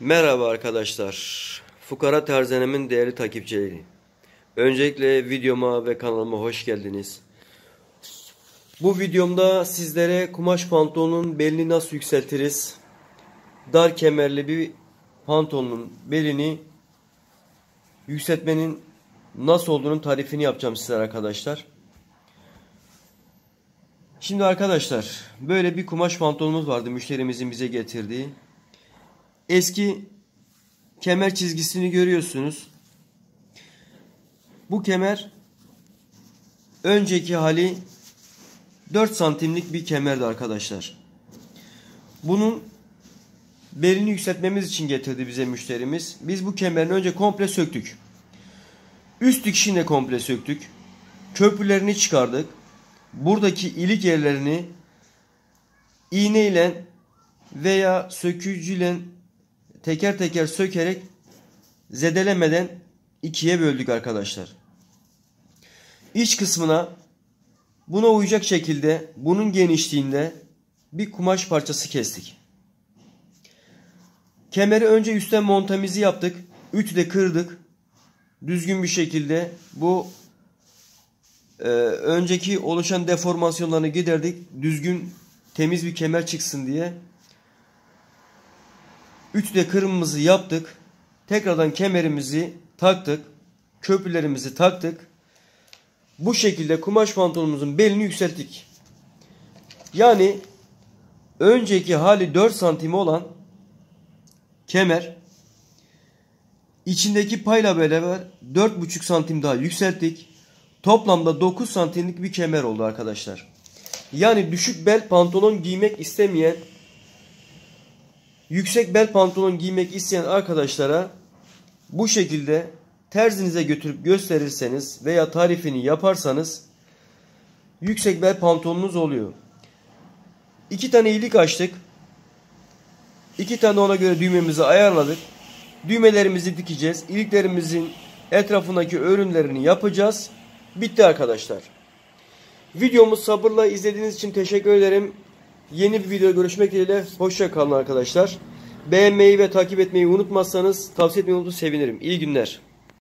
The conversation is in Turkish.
Merhaba arkadaşlar. Fukara Terzenem'in değerli takipçileri. Öncelikle videoma ve kanalıma hoş geldiniz. Bu videomda sizlere kumaş pantolonun belini nasıl yükseltiriz? Dar kemerli bir pantolonun belini yükseltmenin nasıl olduğunun tarifini yapacağım sizlere arkadaşlar. Şimdi arkadaşlar böyle bir kumaş pantolonumuz vardı müşterimizin bize getirdiği. Eski kemer çizgisini görüyorsunuz. Bu kemer önceki hali 4 santimlik bir kemerdi arkadaşlar. Bunun belini yükseltmemiz için getirdi bize müşterimiz. Biz bu kemerini önce komple söktük. Üst dikişini de komple söktük. Köprülerini çıkardık. Buradaki ilik yerlerini iğneyle veya sökücüyle teker teker sökerek zedelemeden ikiye böldük arkadaşlar. İç kısmına buna uyacak şekilde bunun genişliğinde bir kumaş parçası kestik. Kemeri önce üstten montamizi yaptık. Ütüde kırdık. Düzgün bir şekilde bu e, önceki oluşan deformasyonlarını giderdik. Düzgün temiz bir kemer çıksın diye. Ütüde kırmızı yaptık. Tekrardan kemerimizi taktık. Köprülerimizi taktık. Bu şekilde kumaş pantolonumuzun belini yükselttik. Yani önceki hali 4 santim olan kemer içindeki payla beraber 4,5 santim daha yükselttik. Toplamda 9 santimlik bir kemer oldu arkadaşlar. Yani düşük bel pantolon giymek istemeyen yüksek bel pantolon giymek isteyen arkadaşlara bu şekilde terzinize götürüp gösterirseniz veya tarifini yaparsanız yüksek bel pantolonunuz oluyor. İki tane ilik açtık. İki tane ona göre düğmemizi ayarladık. Düğmelerimizi dikeceğiz. İliklerimizin etrafındaki örümlerini yapacağız. Bitti arkadaşlar. Videomu sabırla izlediğiniz için teşekkür ederim. Yeni bir video görüşmek dileğiyle. Hoşça kalın arkadaşlar. Beğenmeyi ve takip etmeyi unutmazsanız tavsiye etmeyi unutup sevinirim. İyi günler.